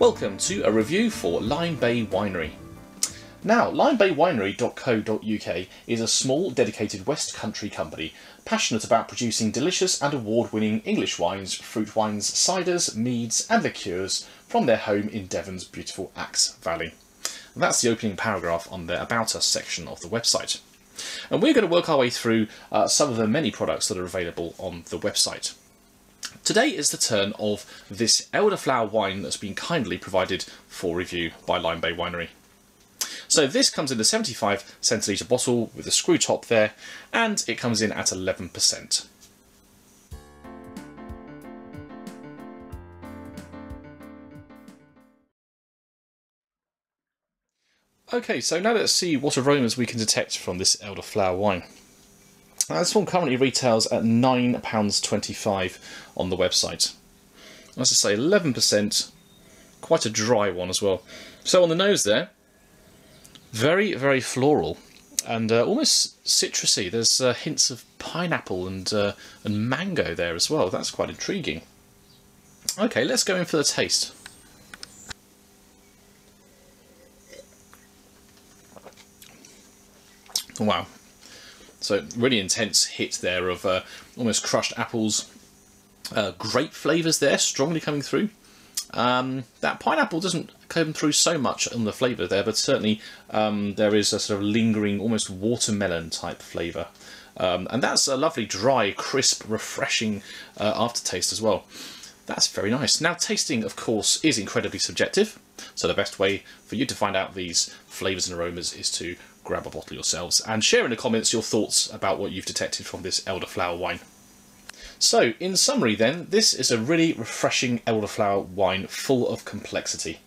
Welcome to a review for Lyme Bay Winery. Now, lymebaywinery.co.uk is a small, dedicated West Country company passionate about producing delicious and award-winning English wines, fruit wines, ciders, meads and liqueurs from their home in Devon's beautiful Axe Valley. And that's the opening paragraph on the About Us section of the website. And we're going to work our way through uh, some of the many products that are available on the website. Today is the turn of this elderflower wine that's been kindly provided for review by Lyme Bay Winery. So this comes in a 75 centilitre bottle with a screw top there, and it comes in at 11%. Okay, so now let's see what aromas we can detect from this elderflower wine. Now, this one currently retails at £9.25 on the website. As I say, 11%, quite a dry one as well. So on the nose there, very, very floral and uh, almost citrusy. There's uh, hints of pineapple and, uh, and mango there as well. That's quite intriguing. Okay, let's go in for the taste. Wow, so really intense hit there of uh, almost crushed apples, uh, grape flavours there, strongly coming through. Um, that pineapple doesn't come through so much on the flavour there, but certainly um, there is a sort of lingering, almost watermelon type flavour. Um, and that's a lovely, dry, crisp, refreshing uh, aftertaste as well. That's very nice. Now, tasting, of course, is incredibly subjective. So the best way for you to find out these flavours and aromas is to grab a bottle yourselves and share in the comments your thoughts about what you've detected from this elderflower wine. So, in summary then, this is a really refreshing elderflower wine full of complexity.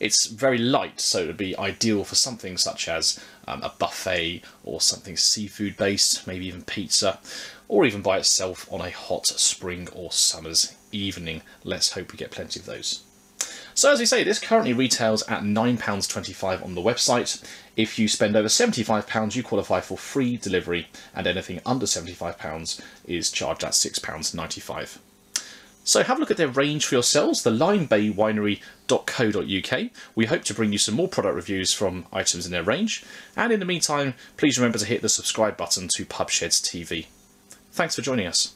It's very light, so it would be ideal for something such as um, a buffet or something seafood based, maybe even pizza, or even by itself on a hot spring or summer's evening. Let's hope we get plenty of those. So as we say, this currently retails at £9.25 on the website. If you spend over £75, you qualify for free delivery, and anything under £75 is charged at £6.95. So have a look at their range for yourselves, the lymebaywinery.co.uk. We hope to bring you some more product reviews from items in their range. And in the meantime, please remember to hit the subscribe button to Pubsheds TV. Thanks for joining us.